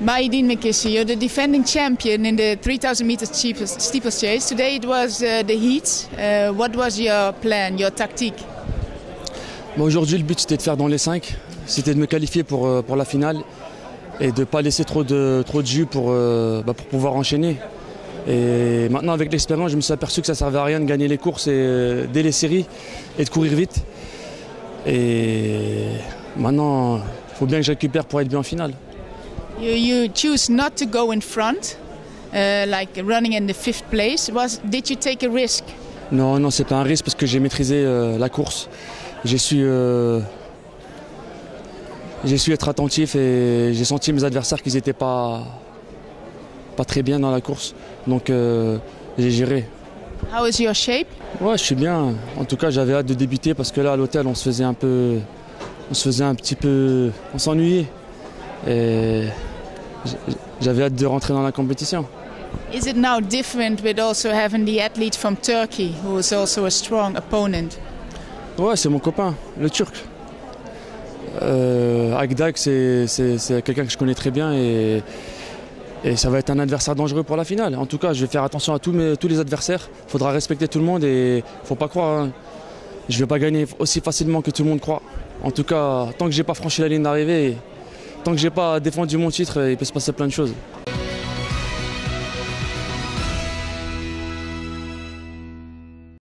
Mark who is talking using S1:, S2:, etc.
S1: Maïdine Mekissi, you're the defending champion in the 3000 meters steeplechase. Today it was uh, the heat. Uh, what was your plan, your tactique
S2: Aujourd'hui, le but c'était de faire dans les 5. C'était de me qualifier pour, euh, pour la finale et de ne pas laisser trop de, trop de jus pour, euh, bah, pour pouvoir enchaîner. Et maintenant, avec l'expérience, je me suis aperçu que ça ne servait à rien de gagner les courses et, euh, dès les séries et de courir vite. Et maintenant, il faut bien que je récupère pour être bien en finale.
S1: You, you choose not to go in front, uh, like running in the fifth place. Was, did you take a risk?
S2: Non, non, c'est pas un risque parce que j'ai maîtrisé euh, la course. J'ai su, euh, j'ai su être attentif et j'ai senti mes adversaires qu'ils n'étaient pas, pas très bien dans la course. Donc euh, j'ai géré.
S1: How is your shape?
S2: Ouais, je suis bien. En tout cas, j'avais hâte de débuter parce que là, à l'hôtel, on se faisait un peu, on se faisait un petit peu, on s'ennuyait. Et j'avais hâte de rentrer dans la compétition.
S1: Is it now different with also having the athlete from Turkey, who is also a strong opponent?
S2: Ouais, c'est mon copain, le Turc. Euh, Agdag, c'est quelqu'un que je connais très bien et, et, ça va être un adversaire dangereux pour la finale. En tout cas, je vais faire attention à tous, mes, tous les adversaires. Il faudra respecter tout le monde et faut pas croire. Hein. Je ne vais pas gagner aussi facilement que tout le monde croit. En tout cas, tant que j'ai pas franchi la ligne d'arrivée, tant que j'ai pas défendu mon titre, il peut se passer plein de choses.